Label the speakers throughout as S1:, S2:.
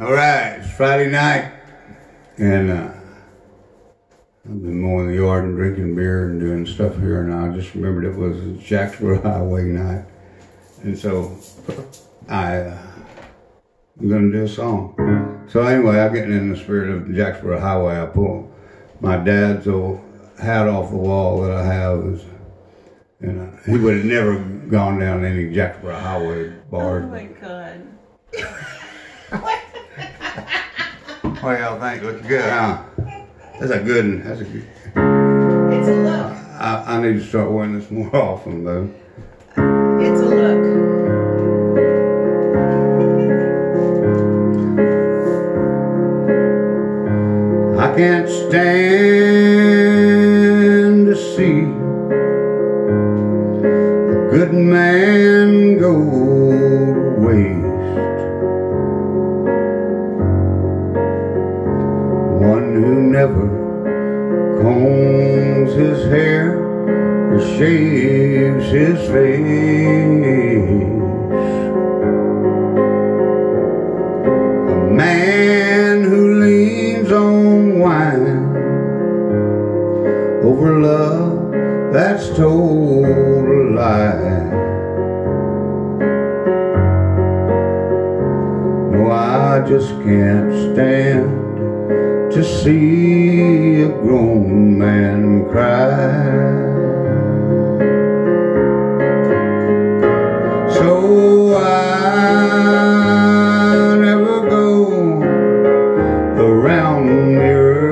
S1: All right, it's Friday night, and uh, I've been mowing the yard and drinking beer and doing stuff here, and I just remembered it was Jacksboro Highway night, and so I uh, I'm gonna do a song. So anyway, I'm getting in the spirit of Jacksboro Highway. I pull my dad's old hat off the wall that I have, is, and uh, he would have never gone down any Jacksboro Highway bars.
S2: Oh my god.
S1: What y'all think? Looks good, huh? That's a good one. That's a good.
S2: It's a look.
S1: I, I need to start wearing this more often, though.
S2: It's a look.
S1: I can't stand to see a good man go never combs his hair or shaves his face. A man who leans on wine over love that's told a lie. No, I just can't stand to see a grown man cry. So I never go around mirrors.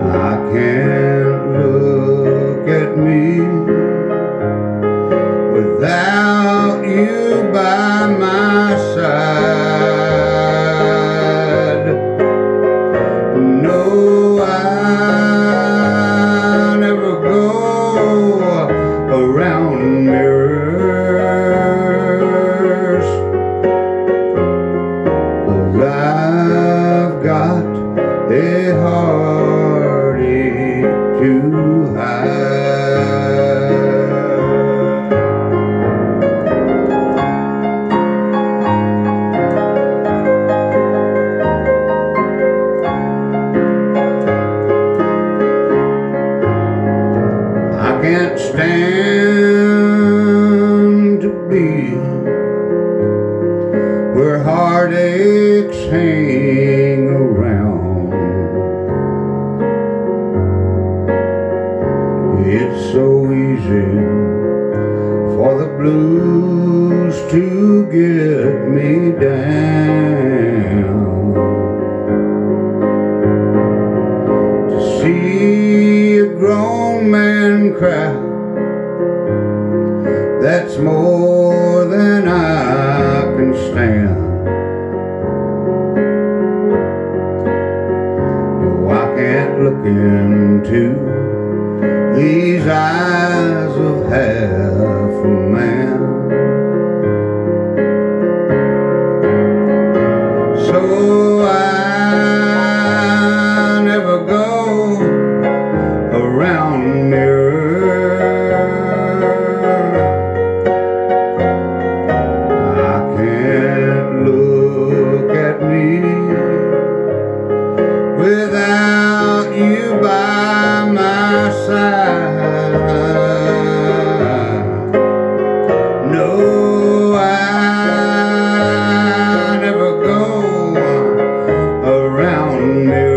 S1: I can't look at me without you by my a heartache to hide. I can't stand to be where heartaches hang around. It's so easy for the blues to get me down. To see a grown man cry, that's more than I can stand. No, I can't look into these eyes of half a man. So I never go around new